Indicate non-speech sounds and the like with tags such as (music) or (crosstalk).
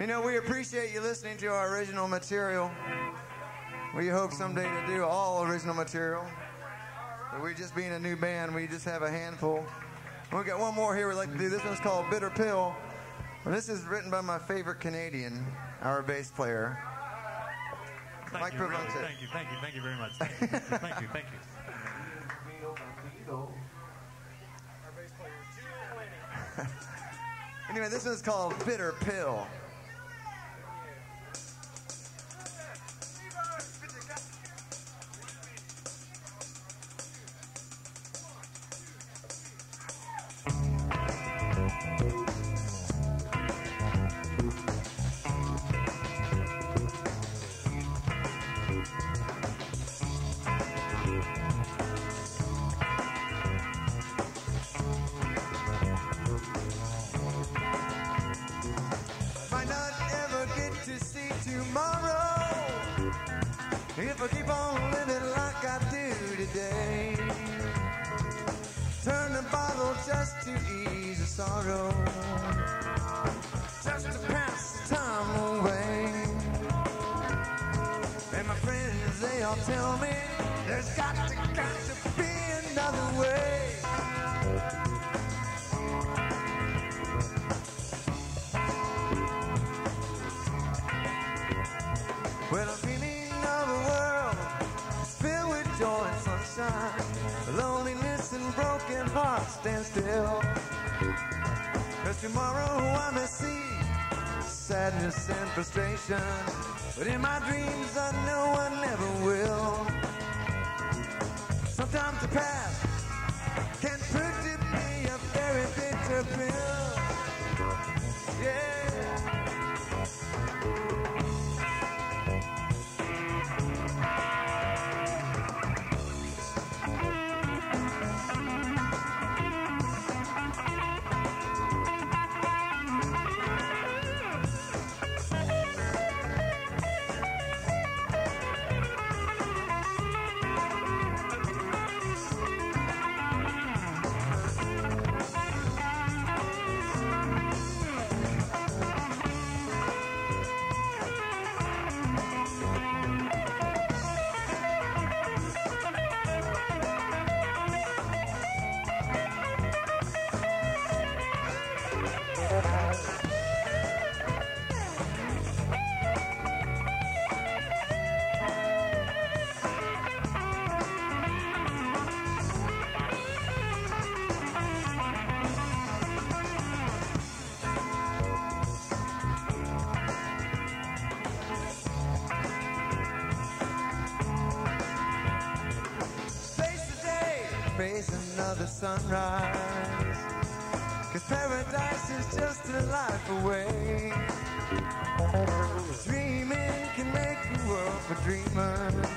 You know, we appreciate you listening to our original material. We hope someday to do all original material. But we just being a new band, we just have a handful. We got one more here we'd like to do. This one's called Bitter Pill. And this is written by my favorite Canadian, our bass player. Thank Mike you, really. Thank you, thank you, thank you very much. Thank you, thank you. Thank you. (laughs) Anyway, this one's called Bitter Pill. If I keep on living like I do today. Turn the bottle just to ease the sorrow, just to pass the time away. And my friends, they all tell me there's got to, got to be another way. Well, I'm Loneliness and broken hearts stand still. Cause tomorrow I may see sadness and frustration. But in my dreams I know I never will. Sometimes the past face another sunrise. Cause paradise is just a life away. Dreaming can make the world for dreamers.